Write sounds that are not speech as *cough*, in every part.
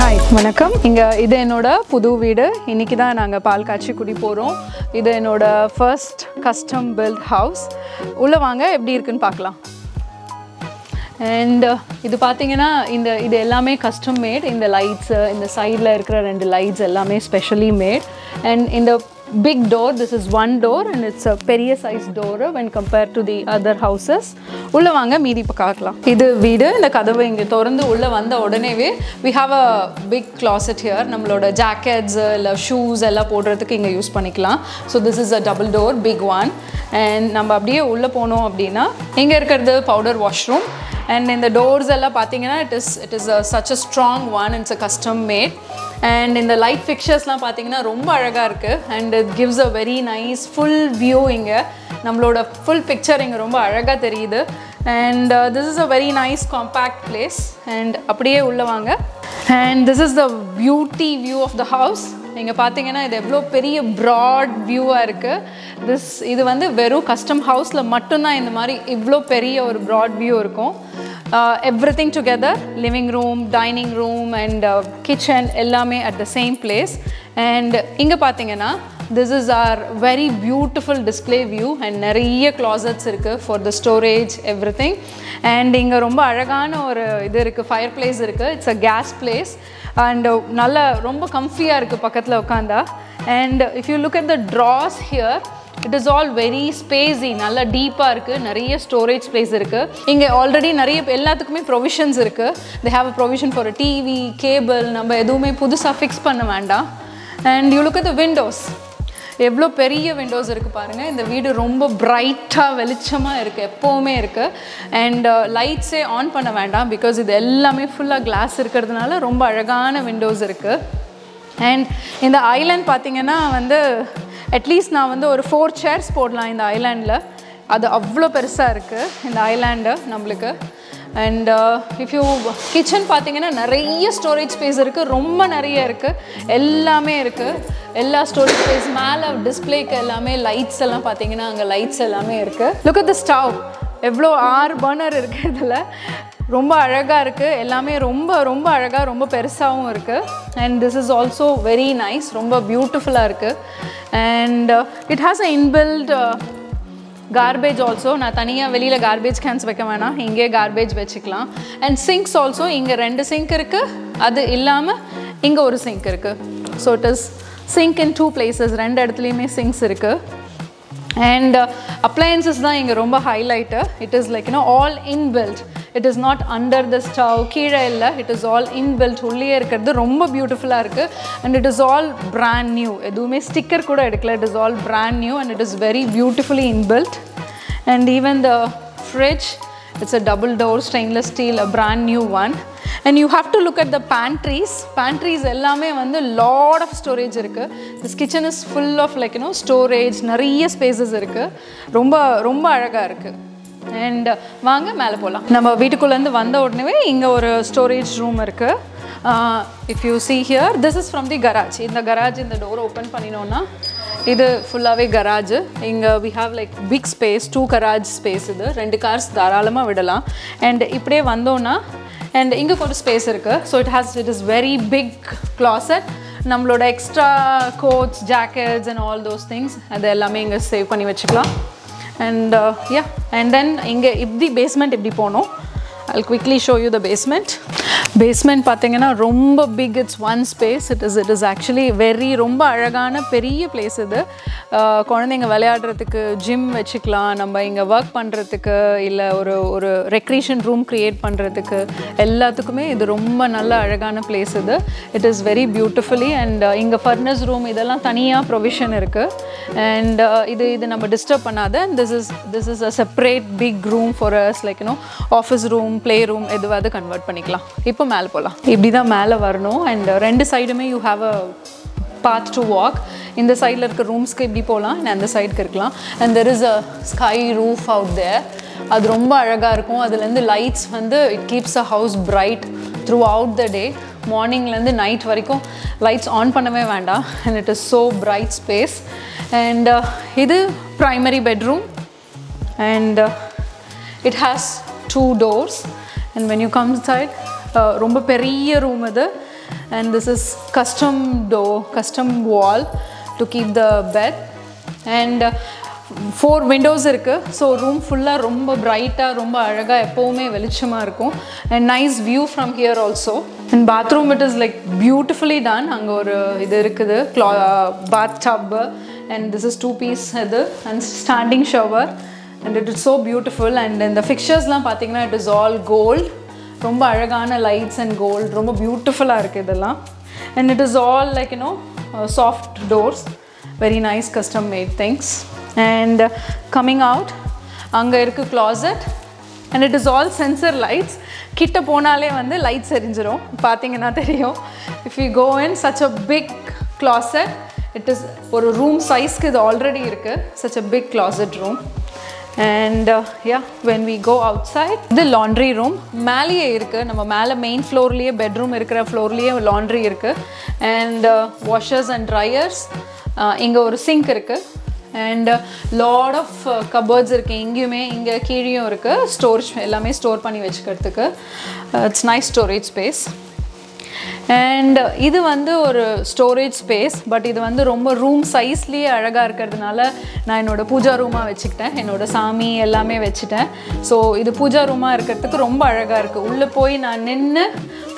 Hi வணக்கம். இங்கே இது என்னோட புது வீடு. இன்றைக்கி தான் நாங்கள் பால் காய்ச்சி குடி போகிறோம் இது என்னோட ஃபர்ஸ்ட் கஸ்டம் பில்ட் ஹவுஸ் உள்ளே வாங்க எப்படி இருக்குன்னு பார்க்கலாம். அண்ட் uh, இது பார்த்தீங்கன்னா இந்த இது எல்லாமே கஸ்டம் மேட் இந்த லைட்ஸு uh, இந்த சைடில் இருக்கிற ரெண்டு லைட்ஸ் எல்லாமே ஸ்பெஷலி மேட் அண்ட் இந்த big door this is one door and it's a பெரிய size door when compare to the other houses உள்ளே வாங்க மீதி இப்போ பார்க்கலாம் இது வீடு. இந்த கதவை இங்கே திறந்து உள்ளே வந்த உடனேவே we have a big closet here நம்மளோட ஜாக்கெட்ஸ் இல்லை ஷூஸ் எல்லாம் போடுறதுக்கு இங்கே யூஸ் பண்ணிக்கலாம். So this is a double door big one and நம்ம அப்படியே உள்ளே போனோம் அப்படின்னா இங்கே இருக்கிறது பவுடர் வாஷ்ரூம் அண்ட் இந்த டோர்ஸ் எல்லாம் பார்த்தீங்கன்னா it is it is such a strong one it's a custom made and இந்த லைட் ஃபிக்சர்ஸ்லாம் பார்த்தீங்கன்னா ரொம்ப அழகாக இருக்குது and it gives a very nice full view இங்கே. நம்மளோட ஃபுல் பிக்சர் இங்கே ரொம்ப அழகாக தெரியுது. And this is a very nice compact place and அப்படியே உள்ளே வாங்க. And this is the beauty view of the house நீங்கள் பார்த்தீங்கன்னா இது எவ்வளோ பெரிய ப்ராட் வியூவாக இருக்குது திஸ் இது வந்து வெறும் கஸ்டம் ஹவுஸில் மட்டும்தான் இந்த மாதிரி இவ்வளோ பெரிய ஒரு ப்ராட் வியூ இருக்கும். Everything together living room dining room and kitchen எல்லாமே at the same place and இங்கே பார்த்தீங்கன்னா this is our very beautiful display view and நிறைய க்ளாசட்ஸ் இருக்குது for the storage everything and இங்கே ரொம்ப அழகான ஒரு இது இருக்குது ஃபயர் பிளேஸ் இருக்குது it's a gas place and நல்ல ரொம்ப கம்ஃபியாக இருக்குது பக்கத்தில் உட்காந்தா and if you look at the drawers here it is all very spacey நல்லா டீப்பாக இருக்குது நிறைய ஸ்டோரேஜ் ஸ்பேஸ் இருக்குது இங்கே ஆல்ரெடி நிறைய எல்லாத்துக்குமே ப்ரொவிஷன்ஸ் இருக்குது they have a provision for TV cable நம்ம எதுவுமே புதுசாக ஃபிக்ஸ் பண்ண வேண்டாம். And you look at the windows எவ்வளோ பெரிய விண்டோஸ் இருக்குது பாருங்கள் இந்த வீடு ரொம்ப பிரைட்டாக வெளிச்சமாக இருக்குது எப்போவுமே இருக்குது அண்ட் லைட்ஸே ஆன் பண்ண வேண்டாம். பிகாஸ் இது எல்லாமே ஃபுல்லாக கிளாஸ் இருக்கிறதுனால ரொம்ப அழகான விண்டோஸ் இருக்குது அண்ட் இந்த ஐலண்ட் பார்த்திங்கன்னா வந்து அட்லீஸ்ட் நான் வந்து ஒரு ஃபோர் சேர்ஸ் போடலாம் இந்த ஐலாண்டில் அது அவ்வளோ பெருசாக இருக்குது இந்த ஐலாண்டு நம்மளுக்கு. அண்ட் இஃப் யூ கிச்சன் பார்த்தீங்கன்னா நிறைய ஸ்டோரேஜ் ஸ்பேஸ் இருக்குது ரொம்ப நிறைய இருக்குது எல்லாமே இருக்குது எல்லா ஸ்டோரேஜ் ஸ்பேஸ் மேலே டிஸ்பிளேக்கு எல்லாமே லைட்ஸ் எல்லாம் பார்த்தீங்கன்னா அங்கே லைட்ஸ் எல்லாமே இருக்குது லுக் அட் த ஸ்டவ் எவ்வளோ ஆறு பர்னர் இருக்குது இதில். ரொம்ப அழகாக இருக்குது எல்லாமே ரொம்ப ரொம்ப அழகாக ரொம்ப பெருசாகவும் இருக்குது and this is also very nice ரொம்ப பியூட்டிஃபுல்லாக இருக்குது and it has a inbuilt garbage also நான் தனியாக வெளியில் கார்பேஜ் கேன்ஸ் வைக்க வேணாம். இங்கே கார்பேஜ் வச்சுக்கலாம். அண்ட் சிங்க்ஸ் ஆல்சோ இங்கே ரெண்டு சிங்க் இருக்குது அது இல்லாமல் இங்கே ஒரு சிங்க் இருக்குது so it is sink in two places ரெண்டு இடத்துலையுமே சிங்க்ஸ் இருக்குது அண்ட் அப்ளையன்சஸ் uh, தான் இங்கே ரொம்ப highlight it is like you know all inbuilt it is not under the stove கீழே இல்லை. இட் இஸ் ஆல் இன்பில்ட் உள்ளே இருக்கிறது. ரொம்ப பியூட்டிஃபுல்லாக இருக்குது and it is all brand new எதுவுமே ஸ்டிக்கர் கூட எடுக்கல. It is all brand new and it is very beautifully inbuilt and even the fridge it's a double door stainless steel a brand new one and you have to look at the pantries pantries எல்லாமே வந்து lot of storage இருக்குது this kitchen is full of like you know storage நிறைய spaces இருக்குது ரொம்ப ரொம்ப அழகாக இருக்குது and uh, வாங்க மேலே போகலாம் நம்ம வீட்டுக்குள்ளேருந்து வந்த உடனே இங்கே ஒரு ஸ்டோரேஜ் ரூம் இருக்குது if you see here this is from the garage இந்த கராஜ் இந்த டோர் ஓப்பன் பண்ணினோன்னா இது ஃபுல்லாகவே கராஜு இங்கே we have like big space two garage space இது. ரெண்டு கார்ஸ் தாராளமாக விடலாம். அண்ட் இப்படியே வந்தோன்னா அண்ட் இங்கே கொஞ்சம் ஸ்பேஸ் இருக்குது so it has it is very big closet நம்மளோட extra coats jackets and all those things அது எல்லாமே இங்கே சேவ் பண்ணி வச்சுக்கலாம். அண்ட் யா அண்ட் தென் இங்கே இப்படி பேஸ்மெண்ட் இப்படி போனோம் I quickly show you the basement basement பார்த்தீங்கன்னா ரொம்ப big it's one space it is it is actually very ரொம்ப அழகான பெரிய பிளேஸ் இது. குழந்தைங்க விளையாடுறதுக்கு ஜிம் வச்சுக்கலாம். நம்ம இங்கே ஒர்க் பண்ணுறதுக்கு இல்லை ஒரு ஒரு ரெக்ரேஷன் ரூம் க்ரியேட் பண்ணுறதுக்கு எல்லாத்துக்குமே இது ரொம்ப நல்ல அழகான பிளேஸ் இது. It is very beautifully and இங்கே ஃபர்னஸ் ரூம் இதெல்லாம் தனியாக ப்ரொவிஷன் இருக்குது அண்ட் இது இது நம்ம டிஸ்டர்ப் பண்ணாத. This is this is a separate big room for us like you know office room play room எதுவாவது convert பண்ணிக்கலாம். இப்போ மேலே போகலாம். இப்படி தான் மேலே வரணும். அண்ட் ரெண்டு சைடுமே you have a path to walk இந்த சைடில் இருக்க ரூம்ஸ்க்கு இப்படி போகலாம். அண்ட் அந்த சைடுக்கு இருக்கலாம். And there is a sky roof out there அது ரொம்ப அழகாக இருக்கும். அதுலேருந்து லைட்ஸ் வந்து it keeps a house bright throughout the day மார்னிங்லேருந்து night வரைக்கும் லைட்ஸ் ஆன் பண்ணவே வேண்டாம். And it is so bright space and இது primary bedroom and it has two doors and when you come side ரொம்ப பெரிய room இது. And this is custom door custom wall to keep the bed and four windows இருக்குது so room ஃபுல்லாக ரொம்ப பிரைட்டாக ரொம்ப அழகாக எப்போவுமே வெளிச்சமாக இருக்கும். And nice view from here also and bathroom it is like beautifully done அங்கே ஒரு இது இருக்குது. Claw bath tub and this is two piece இது. And standing shower and it is so beautiful and இந்த ஃபிக்சர்ஸ்லாம் பார்த்தீங்கன்னா இட் இஸ் ஆல் கோல்ட் ரொம்ப அழகான லைட்ஸ் அண்ட் கோல்ட் ரொம்ப பியூட்டிஃபுல்லாக இருக்குது இதெல்லாம். And it is all like you know soft doors very nice custom made things and coming out அங்கே இருக்குது closet and it is all sensor lights கிட்ட போனாலே வந்து லைட்ஸ் எரிஞ்சிரும். பார்த்தீங்கன்னா தெரியும். If you go in such a big closet it is ஒரு room சைஸ்க்கு இது ஆல்ரெடி இருக்குது such a big closet room and yeah when we go outside இது லாண்ட்ரி ரூம் மேலேயே இருக்குது நம்ம மேலே மெயின் ஃப்ளோர்லேயே பெட்ரூம் இருக்கிற ஃப்ளோர்லேயே லாண்ட்ரி இருக்குது அண்ட் வாஷர்ஸ் அண்ட் ட்ரையர்ஸ் இங்கே ஒரு சிங்க் இருக்குது and lot uh, of cupboards uh, இருக்குது எங்கேயுமே இங்கே கீழேயும் இருக்குது ஸ்டோரேஜ் எல்லாமே ஸ்டோர் பண்ணி வச்சுக்கிறதுக்கு. It's nice storage space and இது வந்து ஒரு ஸ்டோரேஜ் ஸ்பேஸ் பட் இது வந்து ரொம்ப ரூம் சைஸ்லேயே அழகாக இருக்கிறதுனால நான் என்னோடய பூஜா ரூமாக வச்சுக்கிட்டேன். என்னோடய சாமி எல்லாமே வச்சுட்டேன். ஸோ இது பூஜா ரூமாக இருக்கிறதுக்கு ரொம்ப அழகாக இருக்குது உள்ளே போய் நான் நின்று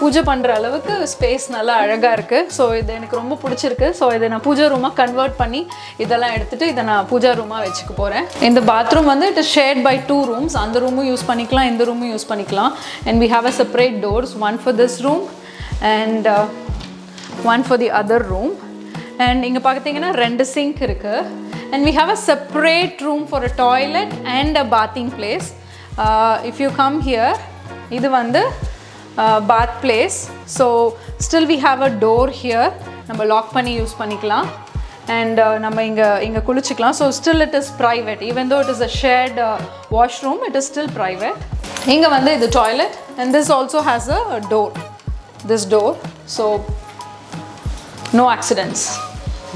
பூஜை பண்ணுற அளவுக்கு ஸ்பேஸ் நல்லா அழகாக இருக்குது ஸோ இது எனக்கு ரொம்ப பிடிச்சிருக்கு. ஸோ இதை நான் பூஜா ரூமாக கன்வெர்ட் பண்ணி இதெல்லாம் எடுத்துகிட்டு இதை நான் பூஜா ரூமாக வச்சுக்க போகிறேன் இந்த பாத்ரூம் வந்து it is shared by two rooms அந்த ரூமும் யூஸ் பண்ணிக்கலாம் இந்த ரூமும் யூஸ் பண்ணிக்கலாம். And we have a separate doors one for this room and uh, one for the other room. And இங்கே பார்த்தீங்கன்னா ரெண்டு சிங்க் இருக்குது and we have a separate room for a toilet and a bathing place if you come here இது வந்து bath place so still we have a door here நம்ம lock பண்ணி use பண்ணிக்கலாம். And uh, நம்ம இங்கே இங்கே குளிச்சுக்கலாம். So still it is private even though it is a shared washroom it is still private இங்கே வந்து இது toilet and this also has a door this door so no accidents *laughs*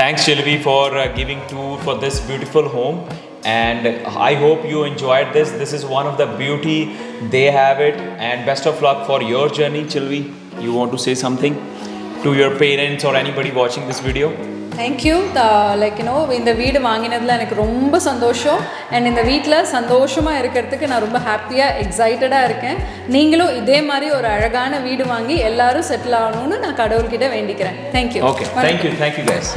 Thanks, Chilvi, for uh, giving tour for this beautiful home. And I hope you enjoyed this. This is one of the beauty they have it. And best of luck for your journey, Chilvi. You want to say something to your parents or anybody watching this video? Thank you like you know இந்த வீடு வாங்கினதில் எனக்கு ரொம்ப சந்தோஷம். And இந்த வீட்டில் சந்தோஷமாக இருக்கிறதுக்கு நான் ரொம்ப ஹாப்பியாக எக்ஸைட்டடாக இருக்கேன். நீங்களும் இதே மாதிரி ஒரு அழகான வீடு வாங்கி எல்லாரும் செட்டில் ஆகணும்னு நான் கடவுள்கிட்ட வேண்டிக்கிறேன். Thank you Okay, thank you, thank you guys.